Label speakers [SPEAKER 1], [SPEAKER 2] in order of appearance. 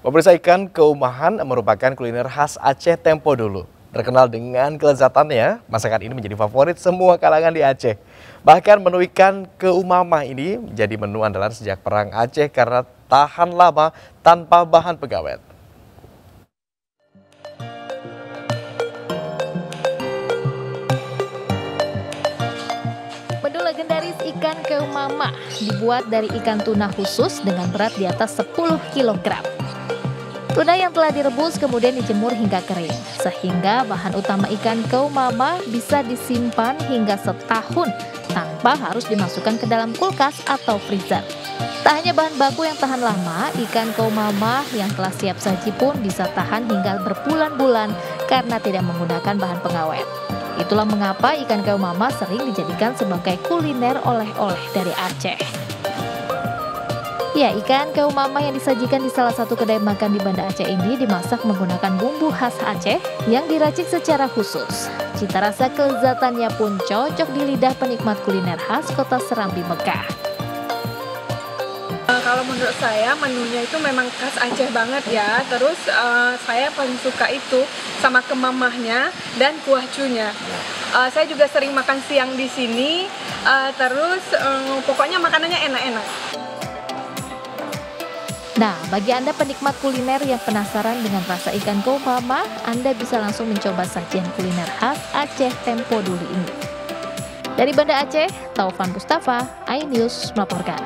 [SPEAKER 1] Pemirsa ikan keumahan merupakan kuliner khas Aceh tempo dulu. Terkenal dengan kelezatannya, masakan ini menjadi favorit semua kalangan di Aceh. Bahkan menu ikan keumamah ini menjadi menu andalan sejak Perang Aceh karena tahan lama tanpa bahan pegawet.
[SPEAKER 2] Legendaris ikan keumamah dibuat dari ikan tuna khusus dengan berat di atas 10 kg. Tuna yang telah direbus kemudian dijemur hingga kering, sehingga bahan utama ikan kau mama bisa disimpan hingga setahun tanpa harus dimasukkan ke dalam kulkas atau freezer. Tak hanya bahan baku yang tahan lama, ikan kau mama yang telah siap saji pun bisa tahan hingga berbulan-bulan karena tidak menggunakan bahan pengawet. Itulah mengapa ikan kau mama sering dijadikan sebagai kuliner oleh-oleh dari Aceh. Ya, ikan kau mama yang disajikan di salah satu kedai makan di Banda Aceh ini dimasak menggunakan bumbu khas Aceh yang diracik secara khusus. Cita rasa kelezatannya pun cocok di lidah penikmat kuliner khas kota Serambi Mekah.
[SPEAKER 3] Uh, kalau menurut saya menunya itu memang khas Aceh banget ya. Terus uh, saya paling suka itu sama kemamahnya dan kuah cunya. Uh, saya juga sering makan siang di sini. Uh, terus uh, pokoknya makanannya enak-enak.
[SPEAKER 2] Nah, bagi Anda penikmat kuliner yang penasaran dengan rasa ikan mama, Anda bisa langsung mencoba sajian kuliner khas Aceh Tempo dulu ini. Dari Banda Aceh, Taufan Mustafa, iNews melaporkan.